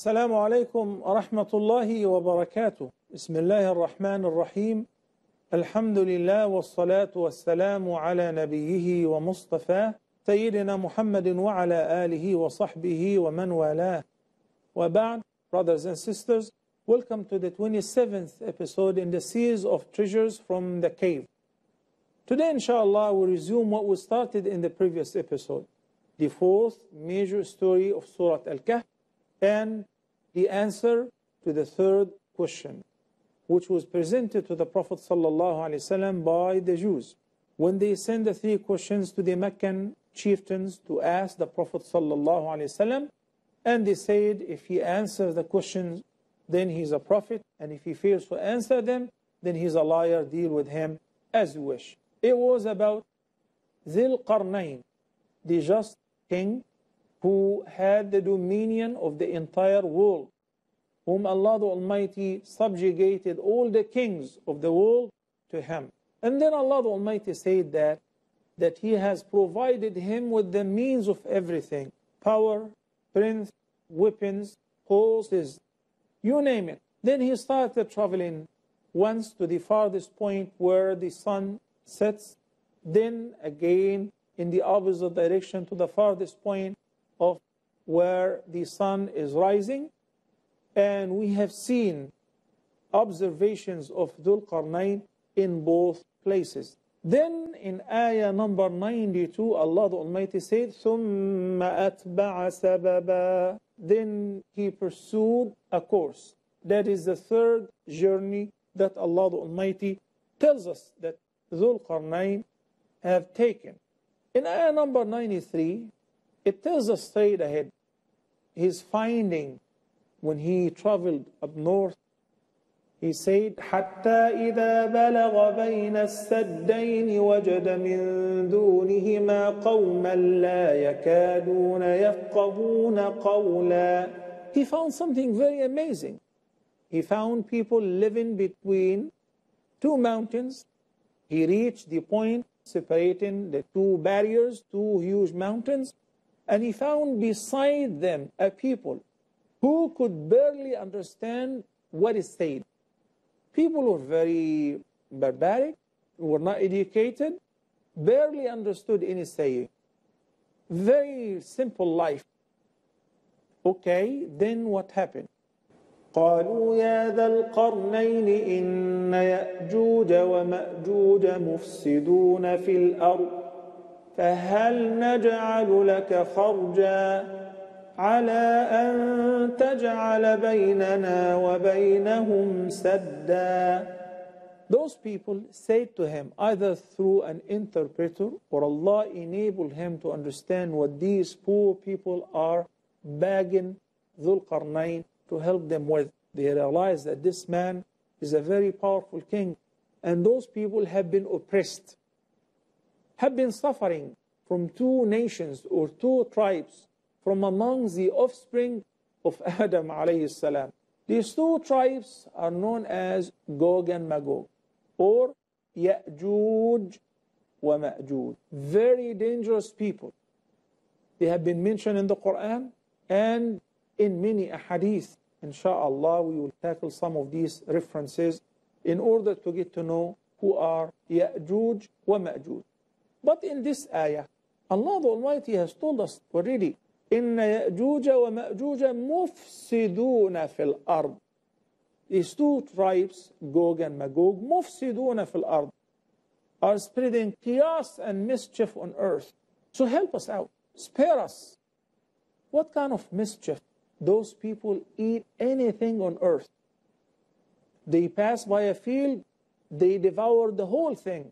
السلام عليكم ورحمة الله وبركاته بسم الله الرحمن الرحيم الحمد لله والصلاة والسلام على نبيه ومصطفاه سيدنا محمد وعلى آله وصحبه ومن والاه وبعد brothers and sisters welcome to the 27th episode in the series of treasures from the cave today inshallah we resume what we started in the previous episode the fourth major story of Surah Al-Kahf and the answer to the third question, which was presented to the Prophet ﷺ by the Jews. When they sent the three questions to the Meccan chieftains to ask the Prophet ﷺ, and they said, if he answers the questions, then he's a prophet, and if he fails to answer them, then he's a liar, deal with him as you wish. It was about Zil Qarnayn, the just king who had the dominion of the entire world, whom Allah the Almighty subjugated all the kings of the world to him. And then Allah the Almighty said that, that He has provided him with the means of everything, power, strength, weapons, horses, you name it. Then he started traveling once to the farthest point where the sun sets, then again in the opposite direction to the farthest point where the sun is rising. And we have seen observations of Dhul Qarnayn in both places. Then in ayah number 92, Allah the Almighty said, ثُمَّ أَتْبَعَ سَبَبًا Then he pursued a course. That is the third journey that Allah the Almighty tells us that Dhul Qarnayn have taken. In ayah number 93, it tells us straight ahead his finding when he traveled up north. He said, حتى إذا بلغ بين السدين وجد من دونهما قوما لا يكادون يفقهون قولا. He found something very amazing. He found people living between two mountains. He reached the point separating the two barriers, two huge mountains, and he found beside them a people who could barely understand what is said. People were very barbaric, were not educated, barely understood any saying. Very simple life. Okay, then what happened? قالوا يا ذا القرنين إن يأجوج ومأجوج مفسدون في الأرض فهل نجعل لك خرجا على أن تجعل بيننا وبينهم سدا Those people said to him, either through an interpreter or Allah enabled him to understand what these poor people are begging Dhul Qarnayn to help them with. They realize that this man is a very powerful king and those people have been oppressed, have been suffering from two nations or two tribes from among the offspring of Adam alayhi salam. These two tribes are known as Gog and Magog or Ya'juj wa Ma'juj. Very dangerous people. They have been mentioned in the Quran and in many ahadith. Insha'Allah, we will tackle some of these references in order to get to know who are Ya'juj wa Ma'juj. But in this ayah, Allah the Almighty has told us already, إِنَّ يَأْجُوجَ وَمَأْجُوجَ مُفْسِدُونَ فِي الْأَرْضِ These two tribes, Gog and Magog, مُفْسِدُونَ فِي الْأَرْضِ are spreading chaos and mischief on earth. So help us out. Spare us. What kind of mischief? Those people eat anything on earth. They pass by a field, they devour the whole thing.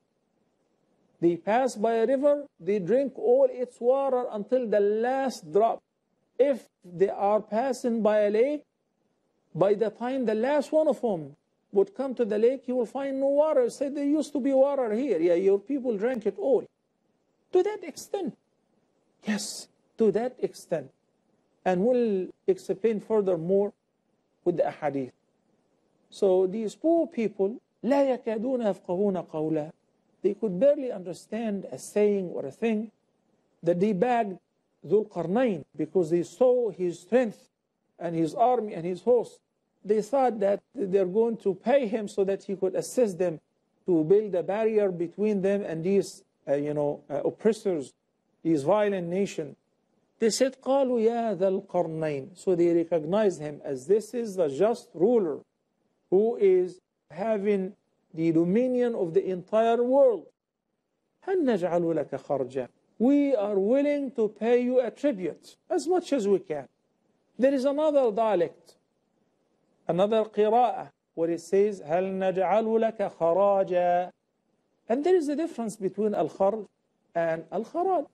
They pass by a river, they drink all its water until the last drop. If they are passing by a lake, by the time the last one of them would come to the lake, you will find no water. Say there used to be water here. Yeah, your people drank it all. To that extent. Yes, to that extent. And we'll explain furthermore with the ahadith. So these poor people, لا يكادون يفقهون قولا they could barely understand a saying or a thing that they begged Dhul Qarnayn because they saw his strength and his army and his host, they thought that they're going to pay him so that he could assist them to build a barrier between them and these, uh, you know, uh, oppressors, these violent nations. They said, قالوا يا ذا القرنين. So they recognized him as this is the just ruler who is having the dominion of the entire world. هل نجعل لك خرجا we are willing to pay you a tribute as much as we can. There is another dialect, another qira'ah, where it says, هل نجعل لك خراجا And there is a difference between al-kharj and al-kharaj.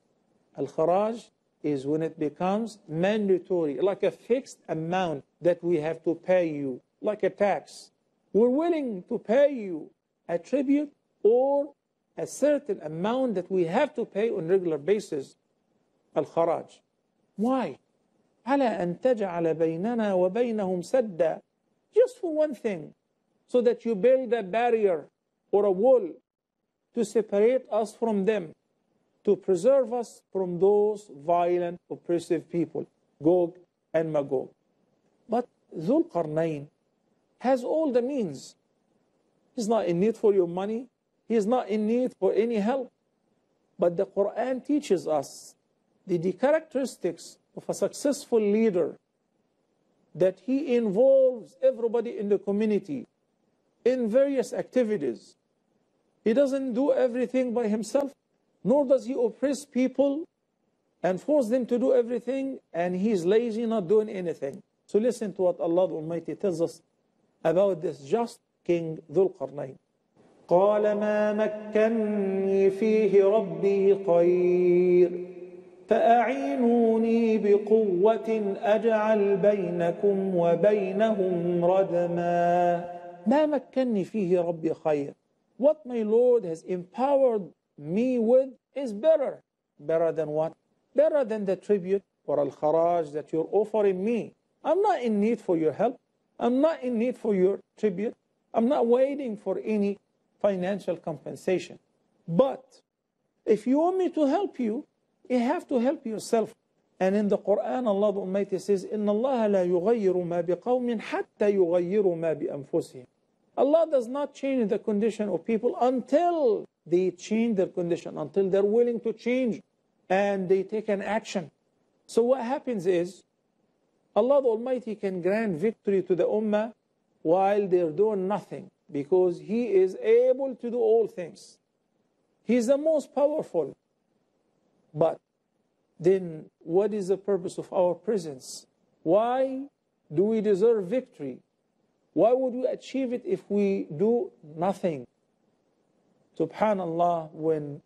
Al-kharaj is when it becomes mandatory, like a fixed amount that we have to pay you, like a tax. We're willing to pay you a tribute or a certain amount that we have to pay on regular basis الخراج why على أن تجعل بيننا وبينهم سدا just for one thing so that you build a barrier or a wall to separate us from them to preserve us from those violent oppressive people Gog and Magog but Dhul Qarnayn has all the means he's not in need for your money he is not in need for any help. But the Quran teaches us the, the characteristics of a successful leader that he involves everybody in the community in various activities. He doesn't do everything by himself, nor does he oppress people and force them to do everything, and he's lazy, not doing anything. So listen to what Allah Almighty tells us about this just King Dhul Qarnayn. قال ما مكني فيه ربي خير فأعينوني بقوة أجعل بينكم وبينهم ردما ما مكني فيه ربي خير What my Lord has empowered me with is better. Better than what? Better than the tribute or al-kharaj that you're offering me. I'm not in need for your help. I'm not in need for your tribute. I'm not waiting for any financial compensation. But if you want me to help you, you have to help yourself. And in the Quran, Allah the Almighty says, إِنَّ اللَّهَ لَا يُغَيِّرُ مَا بِقَوْمٍ حَتَّى يُغَيِّرُوا مَا بِأَنفُسِهِمْ Allah does not change the condition of people until they change their condition, until they're willing to change and they take an action. So what happens is, Allah the Almighty can grant victory to the Ummah while they're doing nothing because he is able to do all things. He is the most powerful. But then what is the purpose of our presence? Why do we deserve victory? Why would we achieve it if we do nothing? Subhanallah, when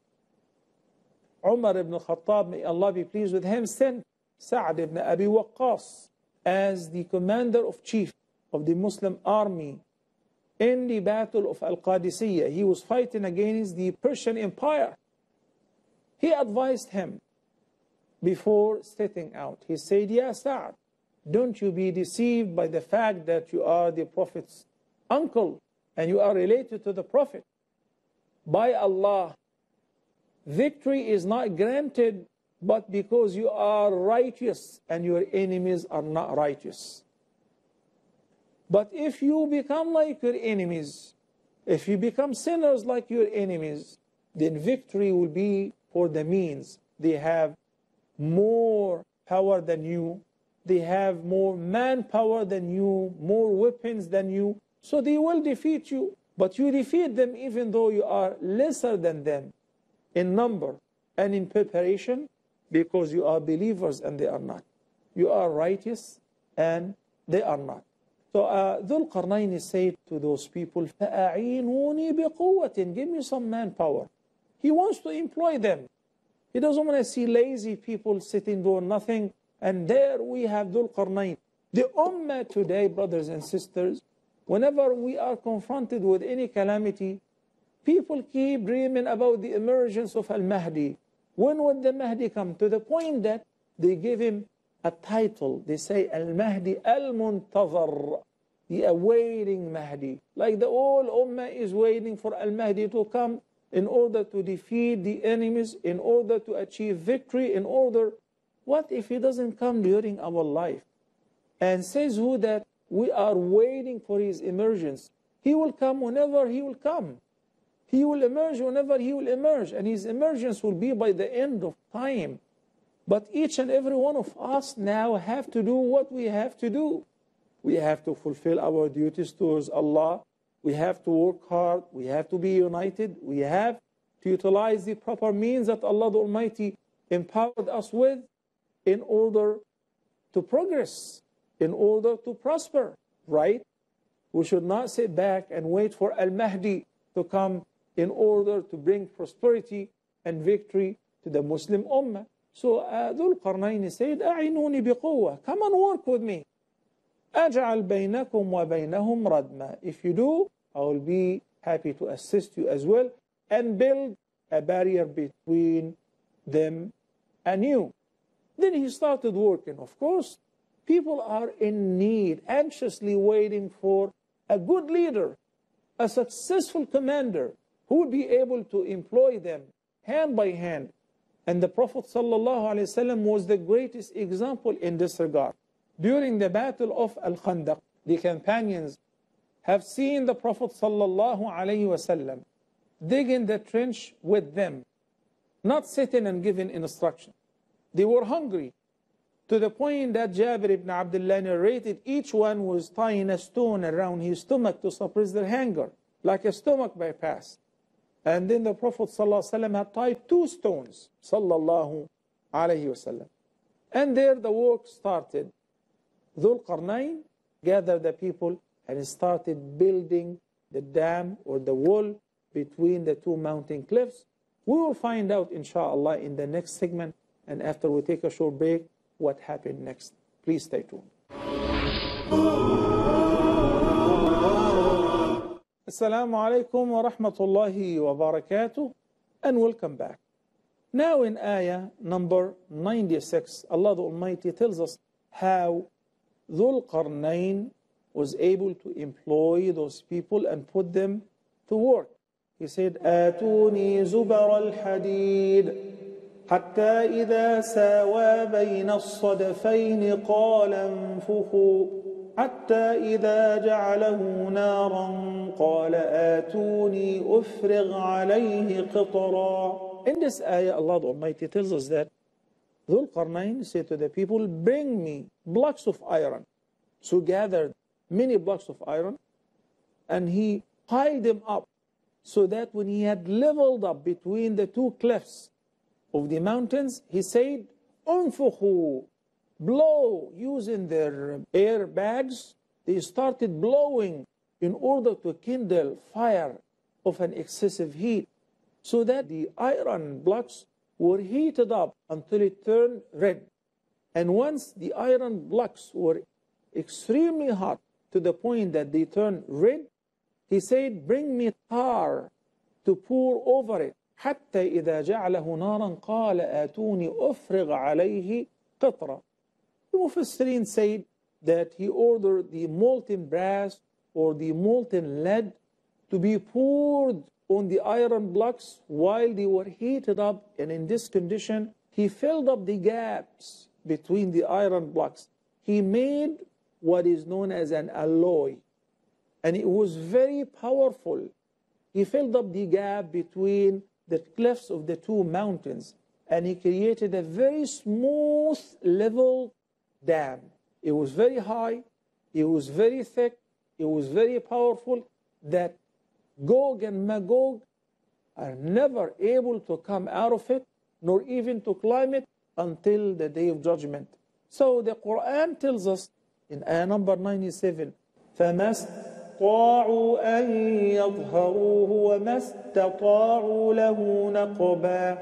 Umar ibn Khattab, may Allah be pleased with him, sent Sa'd ibn Abi Waqqas as the commander of chief of the Muslim army in the battle of Al-Qadisiyah. He was fighting against the Persian Empire. He advised him before setting out. He said, Ya Sa'd, don't you be deceived by the fact that you are the Prophet's uncle and you are related to the Prophet. By Allah, victory is not granted but because you are righteous and your enemies are not righteous. But if you become like your enemies, if you become sinners like your enemies, then victory will be for the means. They have more power than you. They have more manpower than you, more weapons than you. So they will defeat you. But you defeat them even though you are lesser than them in number and in preparation because you are believers and they are not. You are righteous and they are not. So uh, Dhul Qarnayn said to those people, فَأَعِينُونِي بِقُوَّةٍ Give me some manpower. He wants to employ them. He doesn't want to see lazy people sitting doing nothing. And there we have Dhul Qarnayn. The Ummah today, brothers and sisters, whenever we are confronted with any calamity, people keep dreaming about the emergence of Al-Mahdi. When would the Mahdi come? To the point that they give him a title. They say Al-Mahdi Al-Muntazar, the awaiting Mahdi. Like the whole Ummah is waiting for Al-Mahdi to come in order to defeat the enemies, in order to achieve victory, in order... What if he doesn't come during our life? and says who that we are waiting for his emergence. He will come whenever he will come. He will emerge whenever he will emerge, and his emergence will be by the end of time. But each and every one of us now have to do what we have to do. We have to fulfill our duties towards Allah. We have to work hard. We have to be united. We have to utilize the proper means that Allah the Almighty empowered us with in order to progress, in order to prosper, right? We should not sit back and wait for Al-Mahdi to come in order to bring prosperity and victory to the Muslim Ummah. So uh, Dhul Qarnayn said, أعينوني بقوة. Come and work with me. أجعل بينكم وبينهم ردما. If you do, I will be happy to assist you as well and build a barrier between them and you. Then he started working. Of course, people are in need, anxiously waiting for a good leader, a successful commander who would be able to employ them hand by hand. And the Prophet ﷺ was the greatest example in this regard. During the battle of Al-Khandaq, the companions have seen the Prophet ﷺ digging the trench with them, not sitting and giving instruction. They were hungry to the point that Jabir ibn Abdullah narrated each one was tying a stone around his stomach to suppress their hunger, like a stomach bypass. And then the Prophet ﷺ had tied two stones. And there the work started. Dhul Qarnayn gathered the people and started building the dam or the wall between the two mountain cliffs. We will find out, inshallah, in the next segment. And after we take a short break, what happened next. Please stay tuned. Assalamu alaikum wa rahmatullahi wa barakatuh and welcome back. Now in ayah number 96, Allah the Almighty tells us how Dhul Qarnayn was able to employ those people and put them to work. He said, آتوني زبر الحديد حتى إذا ساوى بين الصدفين قال انفخوا حتى إذا جعله نارا قال آتوني أفرغ عليه قطرا In this ayah, Allah the Almighty tells us that Dhul Qarnayn said to the people, bring me blocks of iron. So gathered many blocks of iron and he piled them up so that when he had leveled up between the two cliffs of the mountains, he said, Unfuhu, blow, using their air bags, they started blowing in order to kindle fire of an excessive heat, so that the iron blocks were heated up until it turned red. And once the iron blocks were extremely hot to the point that they turned red, he said, bring me tar to pour over it. حتى إذا جعله نارا قال آتوني أفرغ عليه قطرة. the Mufassirin said that he ordered the molten brass or the molten lead to be poured on the iron blocks while they were heated up and in this condition he filled up the gaps between the iron blocks. He made what is known as an alloy and it was very powerful. He filled up the gap between the cliffs of the two mountains and he created a very smooth level dam. It was very high, it was very thick, it was very powerful that Gog and Magog are never able to come out of it nor even to climb it until the day of judgment. So the Quran tells us in ayah number 97, فَمَا استطاعوا أن يظهروه وما استطاعوا له نقبا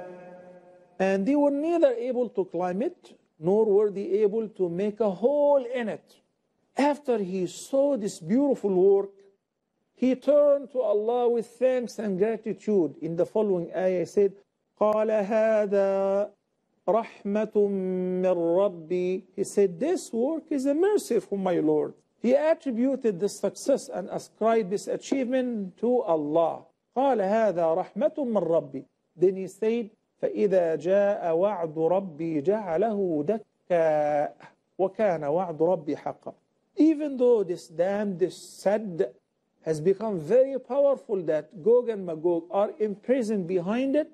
And they were neither able to climb it, nor were they able to make a hole in it. After he saw this beautiful work, he turned to Allah with thanks and gratitude. In the following ayah, he said, قال هذا رحمة من ربي. He said, this work is a mercy from my Lord. He attributed this success and ascribed this achievement to Allah. قال هذا رحمة من ربي. Then he said, فإذا جاء وعد ربي جعله دكا. وَكَانَ وَعْدُ رَبِّي حَقًّا Even though this dam, this sad, has become very powerful that Gog and Magog are imprisoned behind it,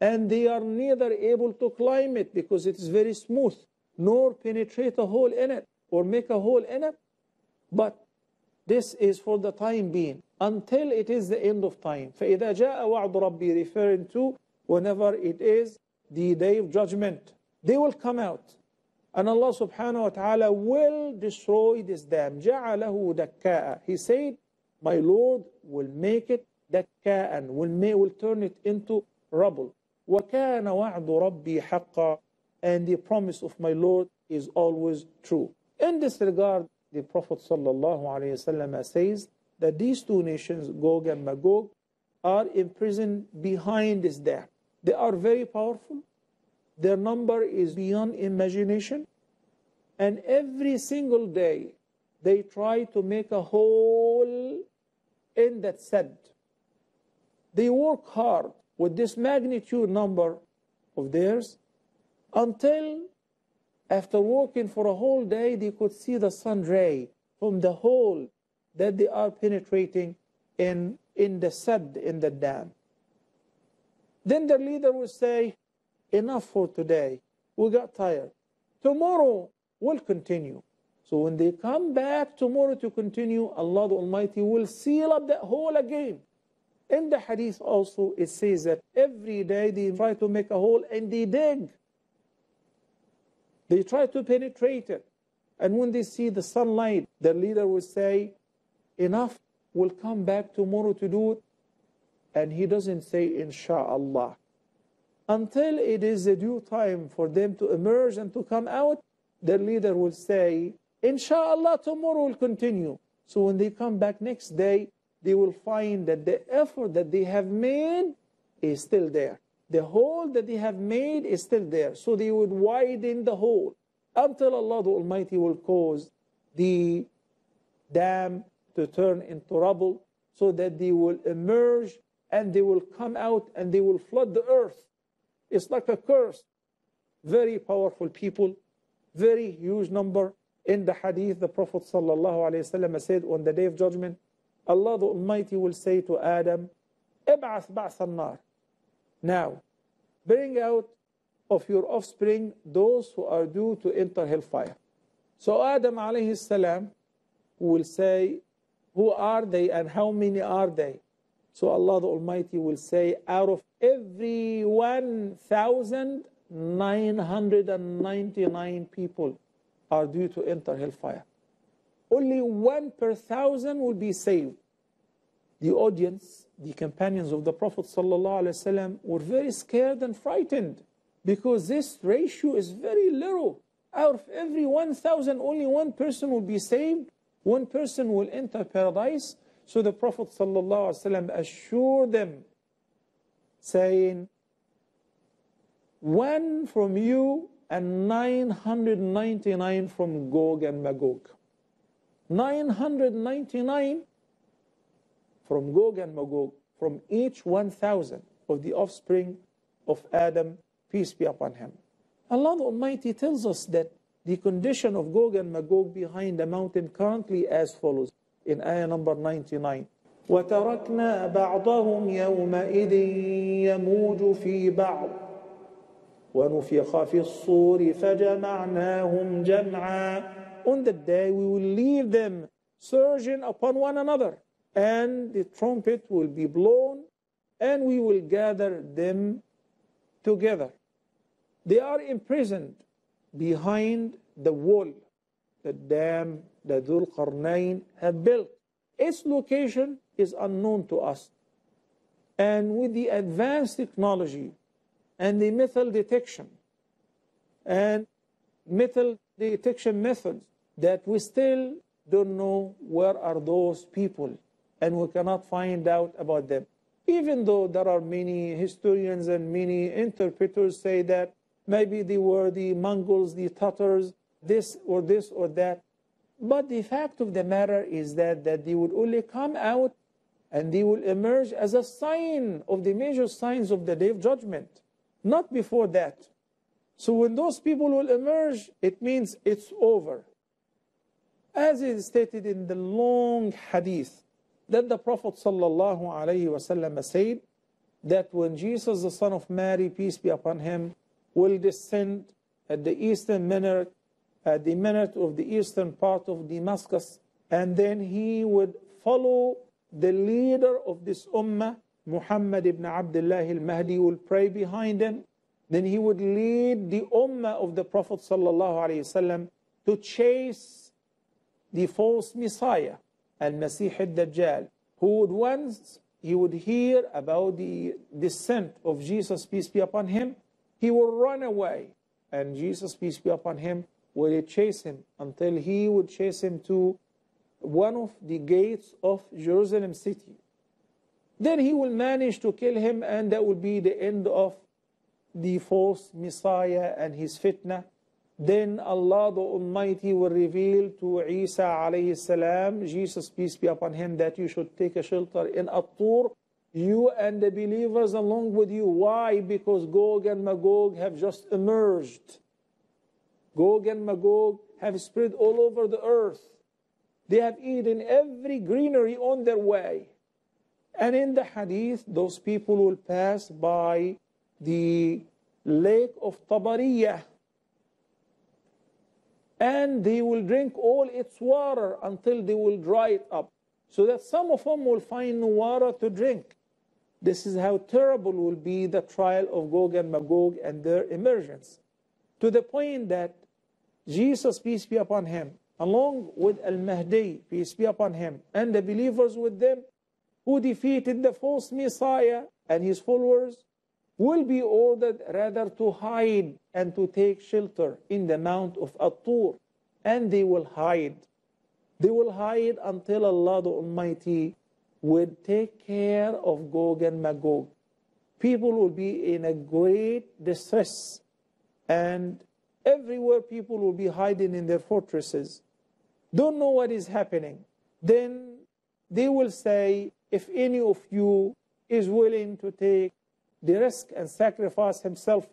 and they are neither able to climb it because it is very smooth, nor penetrate a hole in it or make a hole in it. But this is for the time being, until it is the end of time. فَإِذَا جَاءَ وَعْدُ رَبِّي referring to whenever it is the day of judgment. They will come out. And Allah subhanahu wa ta'ala will destroy this dam. جَعَلَهُ دَكَّاءً He said, my Lord will make it دَكَّاءً will, may, will turn it into rubble. وَكَانَ وَعْدُ رَبِّي حَقًّا And the promise of my Lord is always true. In this regard, the Prophet ﷺ says that these two nations, Gog and Magog, are imprisoned behind this dam. They are very powerful. Their number is beyond imagination. And every single day, they try to make a hole in that sadd. They work hard with this magnitude number of theirs until after working for a whole day, they could see the sun ray from the hole that they are penetrating in, in the sadd, in the dam. Then the leader will say, enough for today. We got tired. Tomorrow we'll continue. So when they come back tomorrow to continue, Allah the Almighty will seal up that hole again. In the hadith also, it says that every day they try to make a hole and they dig. They try to penetrate it. And when they see the sunlight, the leader will say, enough, we'll come back tomorrow to do it. And he doesn't say, inshallah. Until it is a due time for them to emerge and to come out, the leader will say, inshallah, tomorrow will continue. So when they come back next day, they will find that the effort that they have made is still there. The hole that they have made is still there. So they would widen the hole until Allah the Almighty will cause the dam to turn into rubble so that they will emerge and they will come out and they will flood the earth. It's like a curse. Very powerful people, very huge number. In the hadith, the Prophet ﷺ said on the day of judgment, Allah the Almighty will say to Adam, Ib'ath ba'th Now, bring out of your offspring those who are due to enter hellfire. So Adam alayhi salam will say, who are they and how many are they? So Allah the Almighty will say, out of every 1,999 people are due to enter hellfire. Only one per thousand will be saved. The audience, the companions of the Prophet ﷺ were very scared and frightened because this ratio is very little. Out of every 1,000, only one person will be saved. One person will enter paradise. So the Prophet ﷺ assured them, saying, one from you and 999 from Gog and Magog. 999 from Gog and Magog, from each 1,000 of the offspring of Adam, peace be upon him. Allah Almighty tells us that the condition of Gog and Magog behind the mountain currently as follows in ayah number 99. وتركنا بعضهم يومئذ يموج في بعض ونفخ في الصور فجمعناهم جمعا On the day we will leave them surging upon one another and the trumpet will be blown and we will gather them together. They are imprisoned behind the wall, the dam that Dhul Qarnayn have built. Its location is unknown to us. And with the advanced technology and the metal detection and metal detection methods that we still don't know where are those people and we cannot find out about them. Even though there are many historians and many interpreters say that maybe they were the Mongols, the Tatars, this or this or that. But the fact of the matter is that, that they would only come out and they will emerge as a sign of the major signs of the day of judgment, not before that. So when those people will emerge, it means it's over. As is stated in the long hadith that the Prophet ﷺ said that when Jesus, the son of Mary, peace be upon him, will descend at the eastern minaret, at the minaret of the eastern part of Damascus, and then he would follow the leader of this ummah, Muhammad ibn Abdullah al-Mahdi, will pray behind him. Then he would lead the ummah of the Prophet to chase the false Messiah, al-Masih al-Dajjal, who would once he would hear about the descent of Jesus, peace be upon him, he will run away. And Jesus, peace be upon him, will chase him until he would chase him to one of the gates of Jerusalem city. Then he will manage to kill him, and that will be the end of the false Messiah and his fitna. Then Allah the Almighty will reveal to Isa alayhi salam, Jesus peace be upon him, that you should take a shelter in At-Tur, you and the believers along with you. Why? Because Gog and Magog have just emerged. Gog and Magog have spread all over the earth. They have eaten every greenery on their way. And in the hadith, those people will pass by the lake of Tabariyah. And they will drink all its water until they will dry it up. So that some of them will find no water to drink. This is how terrible will be the trial of Gog and Magog and their emergence. To the point that Jesus, peace be upon him, along with Al-Mahdi, peace be upon him, and the believers with them, who defeated the false Messiah and his followers, will be ordered rather to hide and to take shelter in the Mount of At-Tur. And they will hide. They will hide until Allah the Almighty will take care of Gog and Magog. People will be in a great distress. And everywhere people will be hiding in their fortresses. Don't know what is happening. Then they will say, if any of you is willing to take the risk and sacrifice himself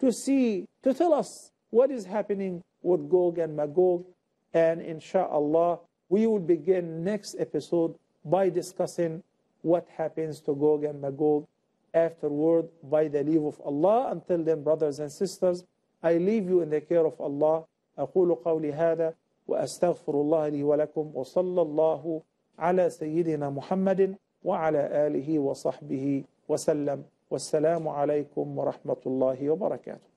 to see, to tell us what is happening with Gog and Magog. And inshallah, we will begin next episode by discussing what happens to Gog and Magog afterward by the leave of Allah. Until then, brothers and sisters, I leave you in the care of Allah. أقول قولي هذا وأستغفر الله لي ولكم وصلى الله على سيدنا محمد وعلى آله وصحبه وسلم والسلام عليكم ورحمة الله وبركاته